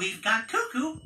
We've got Cuckoo